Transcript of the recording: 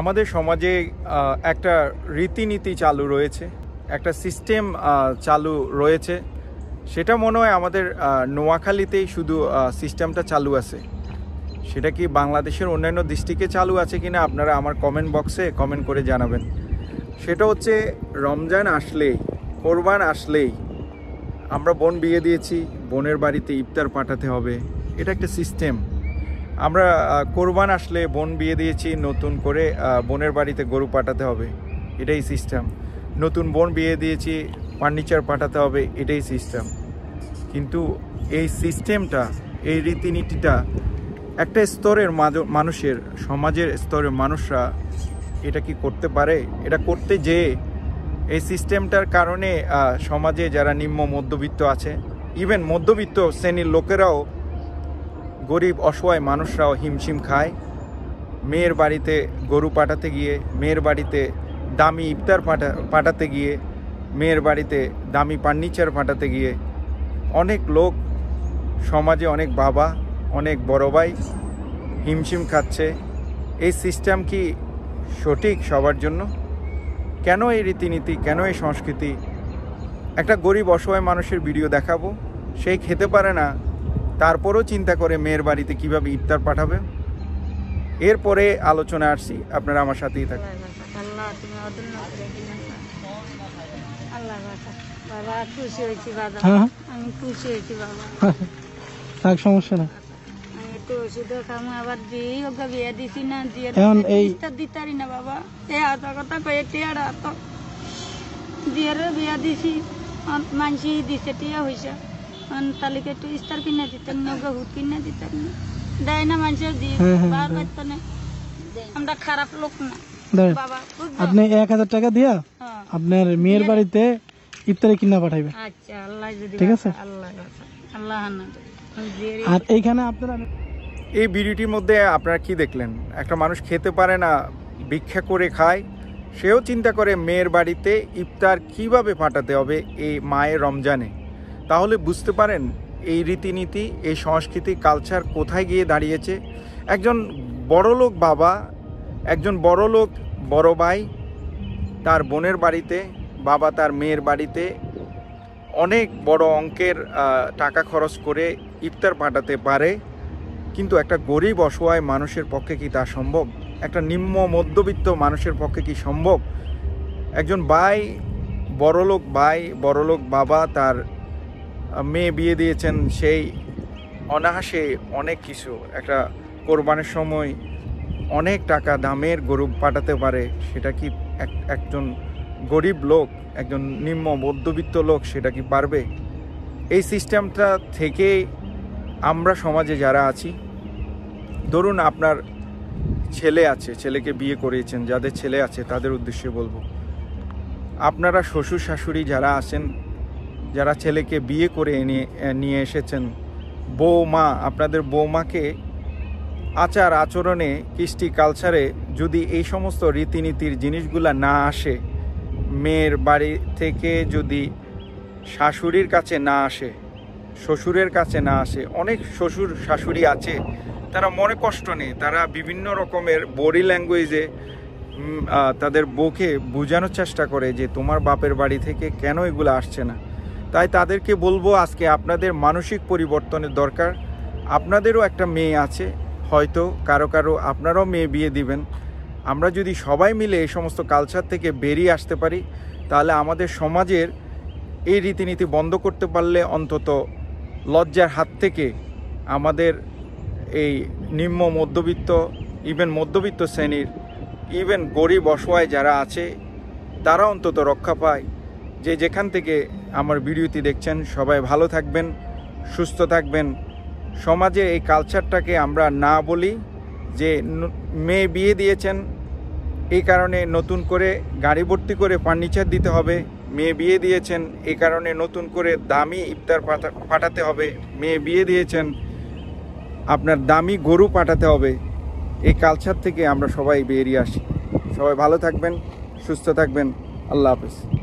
আমাদের সমাজে একটা রীতিনীতি চালু রয়েছে, একটা সিস্টেম চালু রয়েছে। সেটা মনে হয় আমাদের নোয়াখালীতেই শুধু সিস্টেমটা চালু আছে। সেটা কি বাংলাদেশের অন্যান্য ডিস্ট্রিক্টে চালু আছে কি না আপনারা আমার কমেন্ট বক্সে কমেন্ট করে জানাবেন। সেটা হচ্ছে, রমজান আসলেই, কোরবান আসলেই আমরা বোন বিয়ে দিয়েছি, বোনের বাড়িতে ইফতার পাঠাতে হবে। এটা একটা সিস্টেম। আমরা কোরবান আসলে বোন বিয়ে দিয়েছি, নতুন করে বোনের বাড়িতে গরু পাঠাতে হবে, এটাই সিস্টেম। নতুন বোন বিয়ে দিয়েছি, ফার্নিচার পাঠাতে হবে, এটাই সিস্টেম। কিন্তু এই সিস্টেমটা, এই রীতিনীতিটা একটা স্তরের মানুষের, সমাজের স্তরের মানুষরা এটা কি করতে পারে? এটা করতে যেয়ে এই সিস্টেমটার কারণে সমাজে যারা নিম্ন মধ্যবিত্ত আছে ইভেন মধ্যবিত্ত শ্রেণির লোকেরাও গরিব, অসহায় মানুষরাও হিমশিম খায়। মেয়ের বাড়িতে গরু পাঠাতে গিয়ে, মেয়ের বাড়িতে দামি ইফতার পাঠা, পাঠাতে গিয়ে, মেয়ের বাড়িতে দামি ফার্নিচার পাঠাতে গিয়ে অনেক লোক, সমাজে অনেক বাবা, অনেক বড় ভাই হিমশিম খাচ্ছে। এই সিস্টেম কি সঠিক সবার জন্য? কেন এই রীতিনীতি, কেন এই সংস্কৃতি? একটা গরিব, অসহায় মানুষের ভিডিও দেখাবো। সেই খেতে পারে না তারপরও চিন্তা করে মেয়ের বাড়িতে কীভাবে ইফতার পাঠাবে? এরপরে আলোচনা আসছি। আপনারা আমার সাথেই থাকুন। আল্লাহ তুমি ওদের নজরে দিলেন না। আল্লাহ বাবা বাবা খুশি হয়েছি বাবা। হ্যাঁ। আমি খুশি হয়েছি বাবা। থাক সমস্যা না এখন এই- দিতারি বাবা। এ কথা কয়ে টিয়ার বিয়া দিছি। মানসি দিছে টিয়া হয়েছে তালিকে একটু ইস্তার কিনে দিতেন হুট কিনে দিতেন দেয় না মানুষের দিয়ে বার। আমরা খারাপ লোক না? আপনি এক হাজার টাকা দিয়া। আপনার মেয়ের বাড়িতে ইফতারি কিনা পাঠাইবে আচ্ছা আল্লাহ যদি ঠিক আছে। আল্লাহ আল্লাহ আর এইখানে আপনারা এই ভিডিওটির মধ্যে আপনারা কি দেখলেন? একটা মানুষ খেতে পারে না ভিক্ষা করে খায় সেও চিন্তা করে মেয়ের বাড়িতে ইফতার কীভাবে পাঠাতে হবে এই মায়ের রমজানে? তাহলে বুঝতে পারেন এই রীতিনীতি, এই সংস্কৃতি কালচার কোথায় গিয়ে দাঁড়িয়েছে। একজন বড়লোক বাবা, একজন বড়লোক বড় ভাই তার বোনের বাড়িতে, বাবা তার মেয়ের বাড়িতে অনেক বড় অঙ্কের টাকা খরচ করে ইফতার পাঠাতে পারে। কিন্তু একটা গরিব অসহায় মানুষের পক্ষে কি তা সম্ভব? একটা নিম্ন মধ্যবিত্ত মানুষের পক্ষে কি সম্ভব? একজন ভাই, বড়লোক ভাই, বড়লোক বাবা তার মেয়ে বিয়ে দিয়েছেন, সেই অনাহাসে অনেক কিছু। একটা কোরবানের সময় অনেক টাকা দামের গরু পাঠাতে পারে, সেটা কি এক- একজন গরিব লোক, একজন নিম্ন মধ্যবিত্ত লোক, সেটা কি পারবে? এই সিস্টেমটা থেকে আমরা সমাজে যারা আছি, ধরুন আপনার ছেলে আছে, ছেলেকে বিয়ে করিয়েছেন, যাদের ছেলে আছে, তাদের উদ্দেশ্যে বলব। আপনারা শ্বশুর শাশুড়ি যারা আছেন যারা ছেলেকে বিয়ে করে এনে নিয়ে এসেছেন, বৌমা, আপনাদের বৌমাকে আচার আচরণে, কৃষ্টি কালচারে যদি এই সমস্ত রীতিনীতির জিনিসগুলা না আসে, মেয়ের বাড়ি থেকে যদি শাশুড়ির কাছে না আসে, শ্বশুরের কাছে না আসে, অনেক শ্বশুর শাশুড়ি আছে, তারা মনে কষ্ট নেই, তারা বিভিন্ন রকমের বডি ল্যাঙ্গুয়েজে তাদের বউকে বোঝানোর চেষ্টা করে যে তোমার বাপের বাড়ি থেকে কেন এগুলো আসছে না। তাই তাদেরকে বলব আজকে আপনাদের মানসিক পরিবর্তনের দরকার। আপনাদেরও একটা মেয়ে আছে, হয়তো কারও কারও আপনারাও মেয়ে বিয়ে দিবেন। আমরা যদি সবাই মিলে এই সমস্ত কালচার থেকে বেরিয়ে আসতে পারি, তাহলে আমাদের সমাজের এই রীতিনীতি বন্ধ করতে পারলে অন্তত লজ্জার হাত থেকে আমাদের এই নিম্ন মধ্যবিত্ত ইভেন মধ্যবিত্ত শ্রেণির ইভেন গরিব অসহায় যারা আছে, তারা অন্তত রক্ষা পায়। যে যেখান থেকে আমার ভিডিওটি দেখছেন, সবাই ভালো থাকবেন, সুস্থ থাকবেন। সমাজে এই কালচারটাকে আমরা না বলি যে মেয়ে বিয়ে দিয়েছেন এই কারণে নতুন করে গাড়ি ভর্তি করে ফার্নিচার দিতে হবে, মেয়ে বিয়ে দিয়েছেন এই কারণে নতুন করে দামি ইফতার পাঠা- পাঠাতে হবে, মেয়ে বিয়ে দিয়েছেন, আপনার দামি গরু পাঠাতে হবে। এই কালচার থেকে আমরা সবাই বেরিয়ে আসি। সবাই ভালো থাকবেন, সুস্থ থাকবেন। আল্লাহ হাফেজ।